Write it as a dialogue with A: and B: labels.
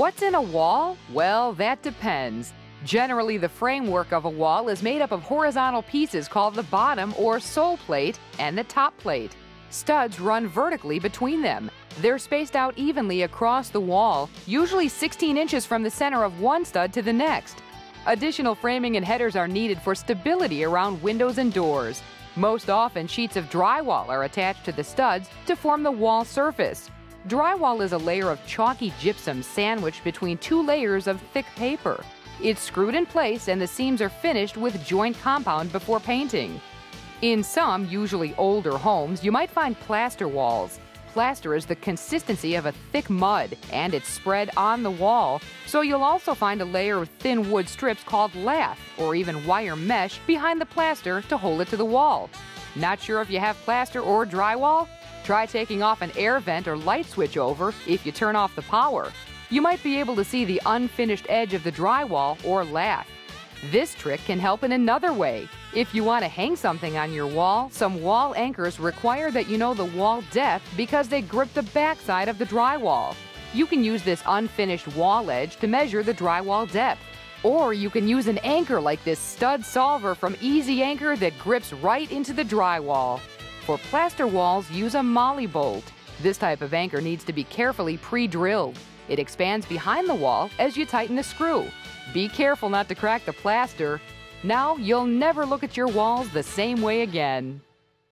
A: What's in a wall? Well, that depends. Generally, the framework of a wall is made up of horizontal pieces called the bottom or sole plate and the top plate. Studs run vertically between them. They're spaced out evenly across the wall, usually 16 inches from the center of one stud to the next. Additional framing and headers are needed for stability around windows and doors. Most often, sheets of drywall are attached to the studs to form the wall surface. Drywall is a layer of chalky gypsum sandwiched between two layers of thick paper. It's screwed in place and the seams are finished with joint compound before painting. In some, usually older homes, you might find plaster walls. Plaster is the consistency of a thick mud and it's spread on the wall, so you'll also find a layer of thin wood strips called lath or even wire mesh behind the plaster to hold it to the wall. Not sure if you have plaster or drywall? Try taking off an air vent or light switch over if you turn off the power. You might be able to see the unfinished edge of the drywall or lath. This trick can help in another way. If you want to hang something on your wall, some wall anchors require that you know the wall depth because they grip the backside of the drywall. You can use this unfinished wall edge to measure the drywall depth. Or you can use an anchor like this stud solver from E-Z Ancor that grips right into the drywall. For plaster walls, use a molly bolt. This type of anchor needs to be carefully pre-drilled. It expands behind the wall as you tighten the screw. Be careful not to crack the plaster. Now you'll never look at your walls the same way again.